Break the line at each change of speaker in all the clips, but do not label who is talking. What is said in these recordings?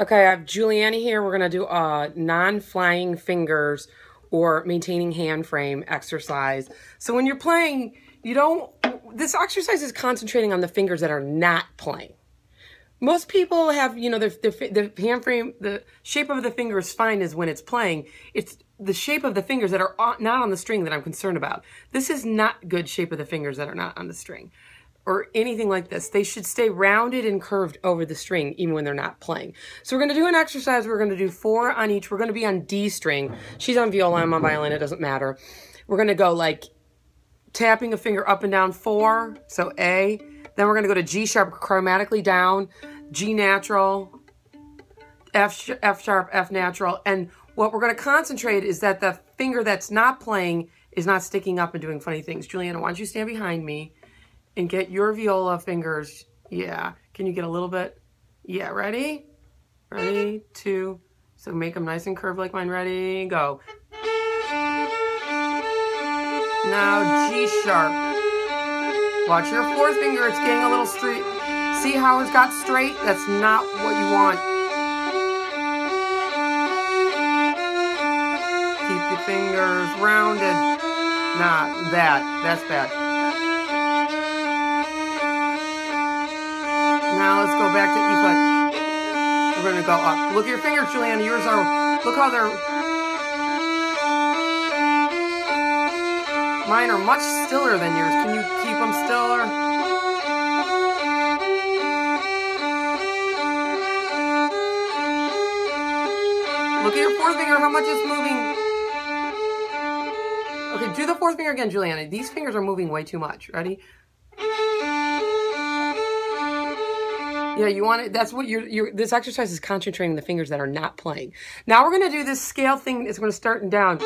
Okay, I have Juliana here. We're going to do a non-flying fingers or maintaining hand frame exercise. So when you're playing, you don't, this exercise is concentrating on the fingers that are not playing. Most people have, you know, the, the, the hand frame, the shape of the finger is fine is when it's playing. It's the shape of the fingers that are not on the string that I'm concerned about. This is not good shape of the fingers that are not on the string or anything like this. They should stay rounded and curved over the string even when they're not playing. So we're going to do an exercise. We're going to do four on each. We're going to be on D string. She's on viola, I'm on violin. It doesn't matter. We're going to go like tapping a finger up and down four. So A. Then we're going to go to G sharp chromatically down, G natural, F, F sharp, F natural. And what we're going to concentrate is that the finger that's not playing is not sticking up and doing funny things. Juliana, why don't you stand behind me? And get your viola fingers. Yeah. Can you get a little bit? Yeah. Ready? Ready? Two. So make them nice and curved like mine. Ready? Go. Now G sharp. Watch your fourth finger. It's getting a little straight. See how it's got straight? That's not what you want. Keep the fingers rounded. Not that. That's bad. Now let's go back to E flat. We're going to go up. Look at your fingers, Juliana. Yours are, look how they're, mine are much stiller than yours. Can you keep them stiller? Look at your fourth finger, how much it's moving. Okay, do the fourth finger again, Juliana. These fingers are moving way too much. Ready? Yeah, you want it. That's what you're, you're, this exercise is concentrating the fingers that are not playing. Now we're going to do this scale thing. It's going to start and down.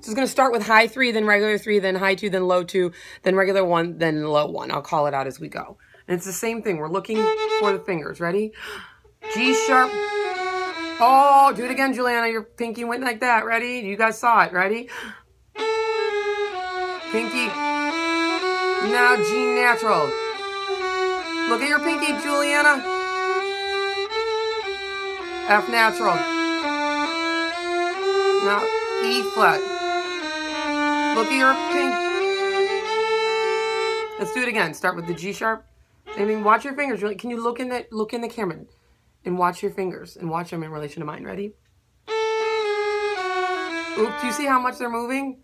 So it's going to start with high three, then regular three, then high two, then low two, then regular one, then low one. I'll call it out as we go. And it's the same thing. We're looking for the fingers. Ready? G sharp. Oh, do it again, Juliana. Your pinky went like that. Ready? You guys saw it. Ready? Pinky. Now G natural. Look at your pinky, Juliana. F natural. Now E flat. Look at your pinky. Let's do it again. Start with the G sharp. I mean, watch your fingers. Can you look in the look in the camera and watch your fingers and watch them in relation to mine? Ready? Oop, do you see how much they're moving?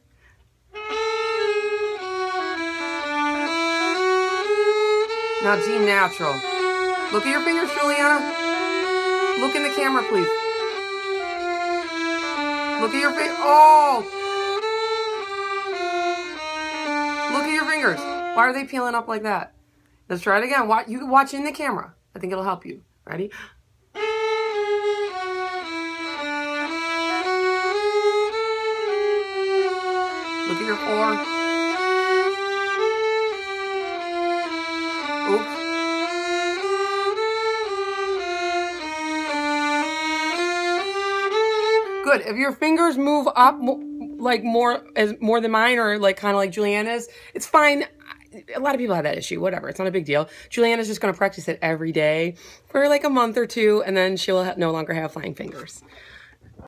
Now G natural. Look at your fingers, Juliana. Look in the camera, please. Look at your face. Oh! Look at your fingers. Why are they peeling up like that? Let's try it again. Watch, you can watch in the camera. I think it'll help you. Ready? Look at your four. Oops. Good. If your fingers move up like more as more than mine or like kind of like Juliana's, it's fine. A lot of people have that issue. Whatever. It's not a big deal. Juliana's just going to practice it every day for like a month or two, and then she'll no longer have flying fingers.